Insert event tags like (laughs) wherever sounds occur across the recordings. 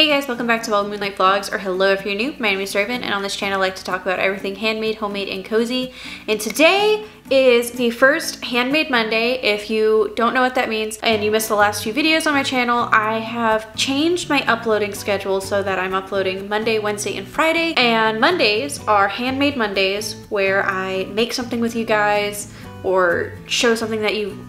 Hey guys, welcome back to Wild Moonlight Vlogs, or hello if you're new. My name is Raven, and on this channel I like to talk about everything handmade, homemade, and cozy. And today is the first Handmade Monday. If you don't know what that means and you missed the last few videos on my channel, I have changed my uploading schedule so that I'm uploading Monday, Wednesday, and Friday. And Mondays are Handmade Mondays where I make something with you guys or show something that you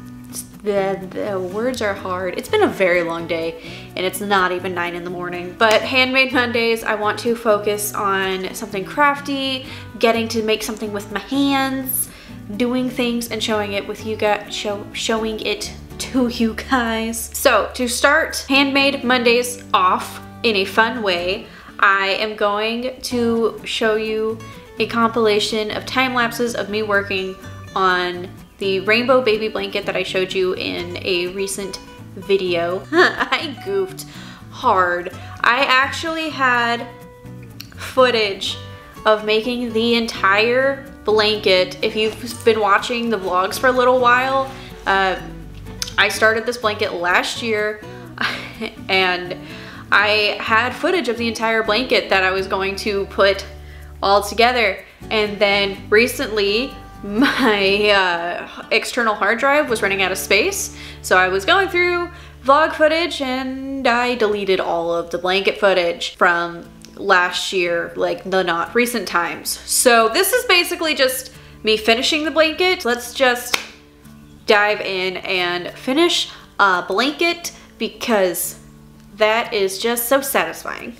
the, the words are hard. It's been a very long day and it's not even nine in the morning. But Handmade Mondays, I want to focus on something crafty, getting to make something with my hands, doing things and showing it with you guys, show, showing it to you guys. So to start Handmade Mondays off in a fun way, I am going to show you a compilation of time lapses of me working on the rainbow baby blanket that I showed you in a recent video. (laughs) I goofed hard. I actually had footage of making the entire blanket. If you've been watching the vlogs for a little while, uh, I started this blanket last year (laughs) and I had footage of the entire blanket that I was going to put all together. And then recently my uh, external hard drive was running out of space. So I was going through vlog footage and I deleted all of the blanket footage from last year, like the not recent times. So this is basically just me finishing the blanket. Let's just dive in and finish a blanket because that is just so satisfying.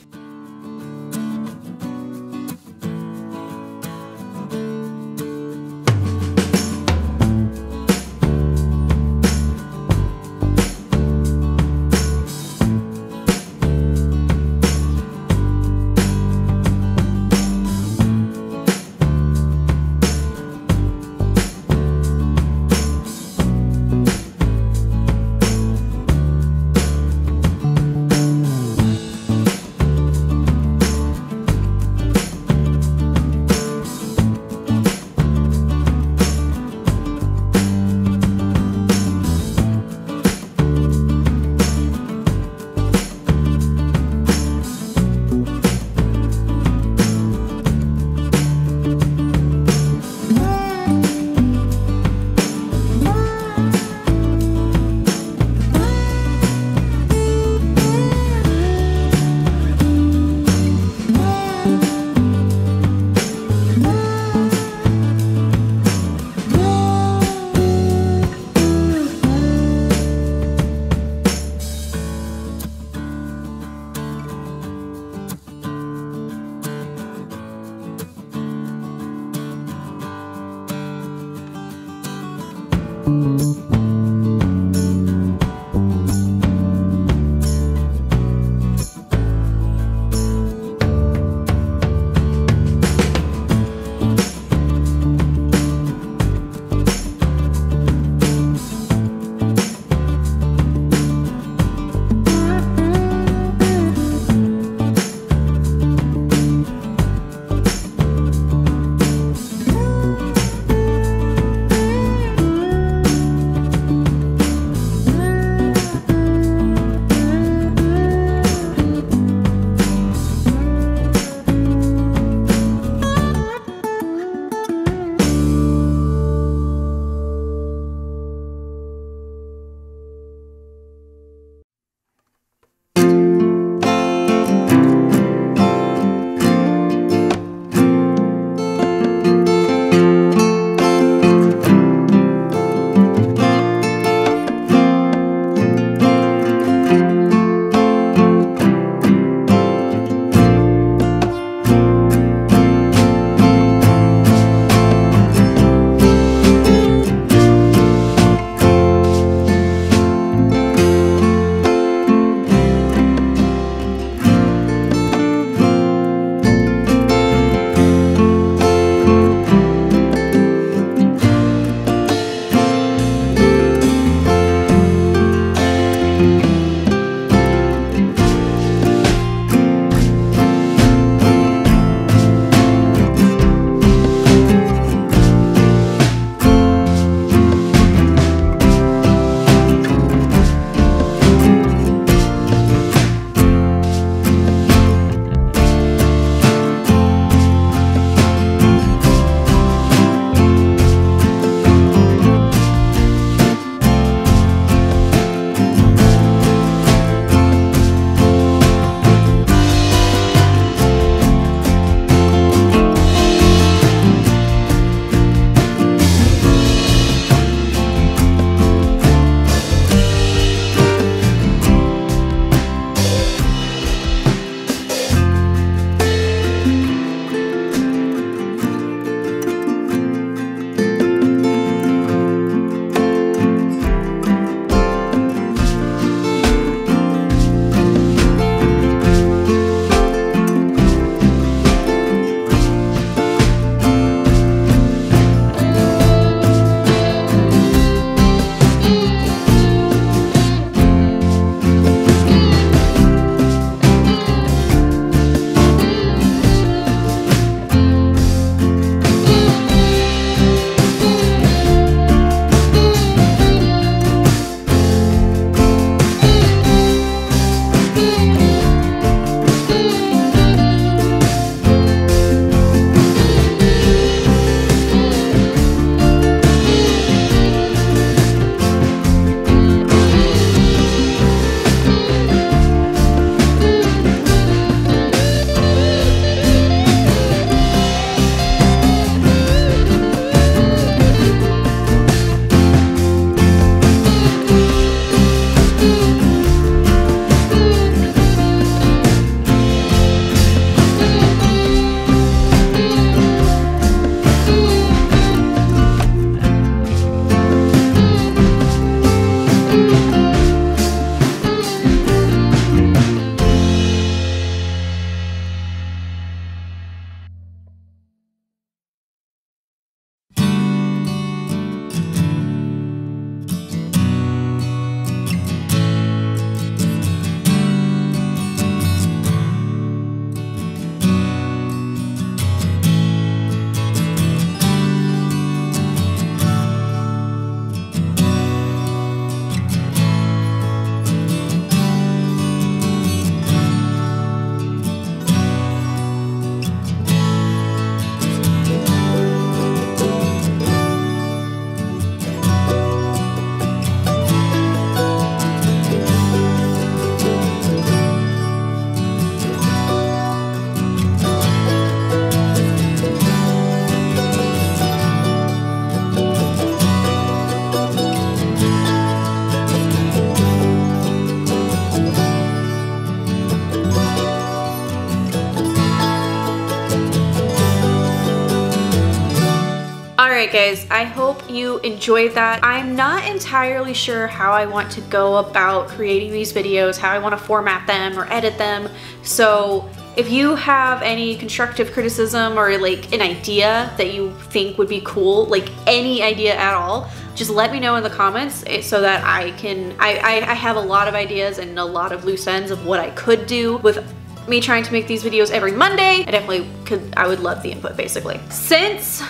Right guys, I hope you enjoyed that. I'm not entirely sure how I want to go about creating these videos, how I want to format them or edit them. So if you have any constructive criticism or like an idea that you think would be cool, like any idea at all, just let me know in the comments eh, so that I can, I, I, I have a lot of ideas and a lot of loose ends of what I could do with me trying to make these videos every Monday. I definitely could, I would love the input basically. Since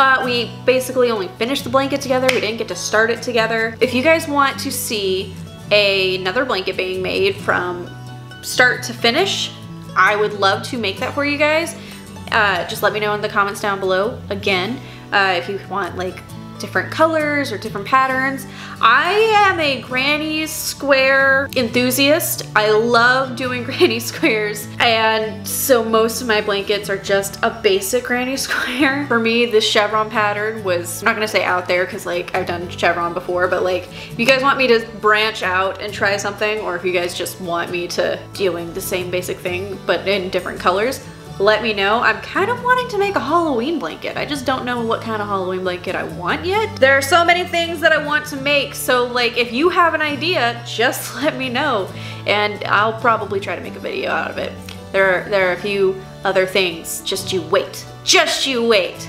uh, we basically only finished the blanket together, we didn't get to start it together. If you guys want to see a, another blanket being made from start to finish, I would love to make that for you guys. Uh, just let me know in the comments down below again uh, if you want like different colors or different patterns. I am a granny square enthusiast. I love doing (laughs) granny squares and so most of my blankets are just a basic granny (laughs) square. For me, this chevron pattern was, I'm not gonna say out there because like I've done chevron before, but like if you guys want me to branch out and try something or if you guys just want me to doing the same basic thing but in different colors, let me know. I'm kind of wanting to make a Halloween blanket. I just don't know what kind of Halloween blanket I want yet. There are so many things that I want to make, so like if you have an idea, just (laughs) let me know and I'll probably try to make a video out of it. There are, there are a few other things, just you wait. Just you wait.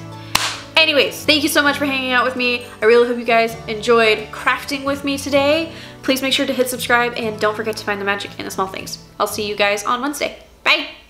Anyways, thank you so much for hanging out with me. I really hope you guys enjoyed crafting with me today. Please make sure to hit subscribe and don't forget to find the magic in the small things. I'll see you guys on Wednesday. Bye!